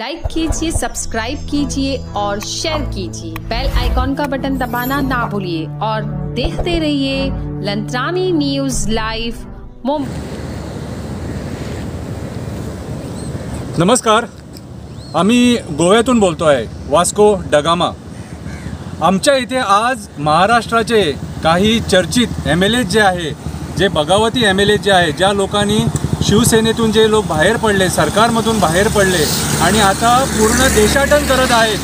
Like कीजिए subscribe कीजिए और शेयर कीजिए। बेल आइकॉन का बटन दबाना ना भूलिए और देखते रहिए लंत्रानी न्यूज़ लाइव मुंबई। नमस्कार, आम्ही गोव्यातून बोलतो आहे वास्को डगामा आमच्या इथे आज महाराष्ट्राचे काही चर्चित एम एल ए जे आहे, जे बगावती एम एल ए जे आहे, ज्या लोकांनी शिवसेनेतून जे लोक बाहेर पडले सरकारमधून बाहेर पडले आणि आता पूर्ण देशाटन करत आहेत.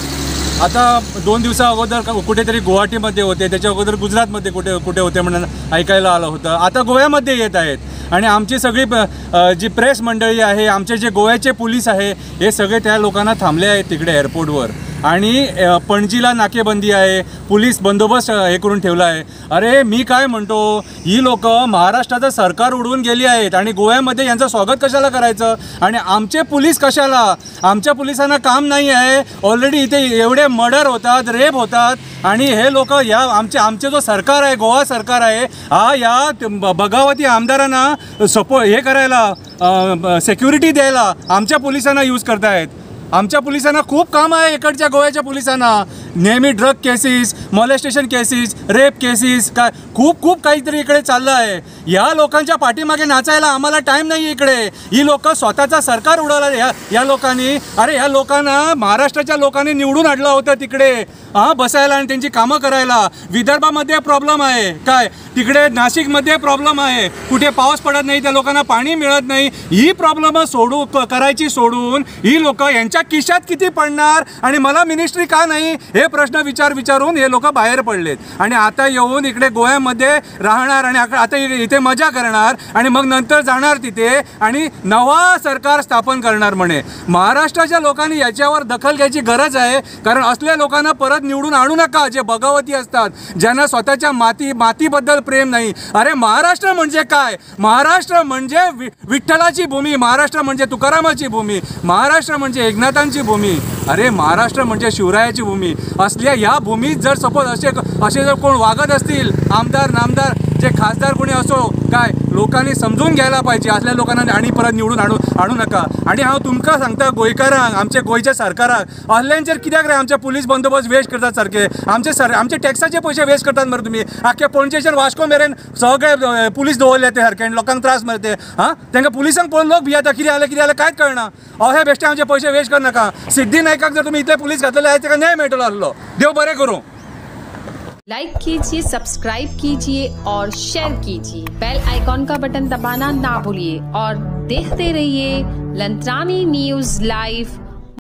आता दोन दिवसा अगोदर कुठेतरी गुवाहाटीमध्ये होते त्याच्या अगोदर गुजरातमध्ये कुठे कुठे होते म्हणून ऐकायला आलं होतं. आता गोव्यामध्ये येत आहेत. आणि आमची सगळी प- जी प्रेस मंडळी आहे आमचे जे गोव्याचे पोलीस आहे हे सगळे त्या लोकांना थांबले आहेत तिकडे एअरपोर्टवर आणि पणजीला नाकेबंदी आहे पोलीस बंदोबस्त हे करून ठेवला आहे. अरे मी काय म्हणतो ही लोक महाराष्ट्राचं सरकार उडवून गेली आहेत आणि गोव्यामध्ये यांचं स्वागत कशाला करायचं? आणि आमचे पोलीस कशाला? आमच्या पोलिसांना काम नाही आहे. ऑलरेडी इथे एवढे मर्डर होतात रेप होतात. आणि हे लोक या आमचे आमचे जो सरकार आहे गोवा सरकार आहे हा या ब- बगावती आमदारांना सपो हे करायला सेक्युरिटी द्यायला आमच्या पोलिसांना यूज करतायत. आमच्या पोलिसांना खूप काम आहे इकडच्या गोव्याच्या पोलिसांना. नेहमी drug cases molestation cases rape cases काय खूप खूप काहीतरी इकडे चाललं आहे. या लोकांच्या पाठीमागे नाचायला आम्हाला टाईम नाही इकडे. ही लोक स्वतःचा सरकार उडवला. या या लोकांनी अरे या लोकांना महाराष्ट्राच्या लोकांनी निवडून आणलं होतं तिकडे. हां बसायला आणि त्यांची कामं करायला. विदर्भामध्ये प्रॉब्लेम आहे. काय? तिकडे नाशिकमध्ये प्रॉब्लेम आहे. कुठे पाऊस पडत नाही त्या लोकांना पाणी मिळत नाही. ही प्रॉब्लेम सोडू करायची सोडून ही लोक यांच्या खिशात किती पडणार? आणि मला मिनिस्ट्री का नाही? हे प्रश्न विचार विचारून हे लोक बाहेर पडलेत. आणि आता येऊन इकडे गोव्यामध्ये राहणार आणि आता इथे तिथे मजा करणार आणि मग नंतर जाणार तिथे आणि नवा सरकार स्थापन करणार म्हणे. महाराष्ट्राच्या लोकांनी याच्यावर दखल घ्यायची गरज आहे. कारण असल्या लोकांना परत निवडून आणू नका जे भगवती असतात. ज्यांना स्वतःच्या माती मातीबद्दल प्रेम नाही. अरे महाराष्ट्र म्हणजे काय? महाराष्ट्र म्हणजे वि- विठ्ठलाची भूमी. महाराष्ट्र म्हणजे तुकारामाची भूमी. महाराष्ट्र म्हणजे एकनाथांची भूमी. अरे महाराष्ट्र म्हणजे शिवरायाची भूमी. असल्या या भूमीत जर सपोज असे असे जर कोण वागत असतील आमदार नामदार जे खासदार कोणी असो काय लोकांनी समजून घ्यायला पाहिजे असल्या लोकांना आणि परत निवडून आणू आणू नका. आणि हांव तुमकां सांगता गोंयकारांक आमच्या गोंयच्या सरकाराक असल्यांचेर कित्याक रे आमचे पुलीस बंदोबस्त वेस्ट करतात सारखे आमचे सर आमचे टॅक्साचे पयशे वेस्ट करतात मरे तुमी आख्या पणजेच्यान वास्को मेरेन सगळे पुलीस दवरले ते सारखे लोकांक त्रास मरे ते हां? तांकां पुलिसांक पळोवन लोक भियेता कितें जालें कितें जालें कांयच कळना. अहे बेश्टे आमचे पयशे वेस्ट कर नाका. सिद्धी नायकाक जर तुमी इतले पुलीस घातलेले आयज ताका न्याय मेळटलो आसलो देव बरें करूं. लाइक कीजिए सब्सक्राइब कीजिए और शेयर कीजिए। बेल आइकॉन का बटन दबाना ना भूलिए और देखते रहिए लंत्रानी न्यूज लाइव